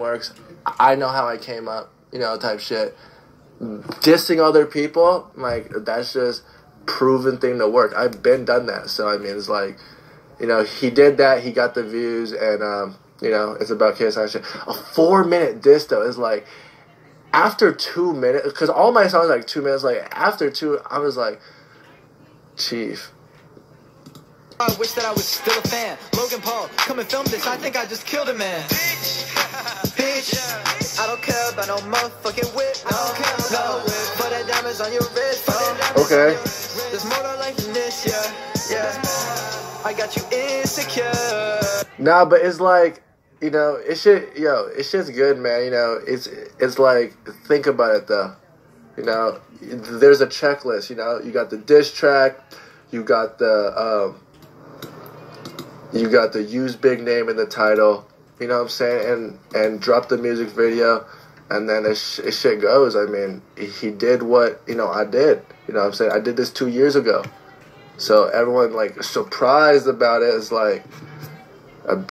works. I know how I came up, you know, type shit. Dissing other people, like that's just proven thing to work. I've been done that, so I mean, it's like, you know, he did that. He got the views, and um, you know, it's about KSI shit. A four minute diss though is like after two minutes, because all my songs are like two minutes. Like after two, I was like, Chief. I wish that I was still a fan. Logan Paul, come and film this. I think I just killed a man. Bitch, no motherfucking whip. No, I don't care about no whip. Put diamonds on your wrist. Okay. on your wrist. There's more to life than this, yeah. Yeah. I got you insecure. Nah, but it's like, you know, it shit, yo, it shit's good, man. You know, it's it's like, think about it though. You know, there's a checklist. You know, you got the diss track, you got the, um, you got the use big name in the title. You know what I'm saying? And and drop the music video, and then sh- it shit goes. I mean, he did what you know I did. You know what I'm saying? I did this two years ago. So everyone like surprised about it is like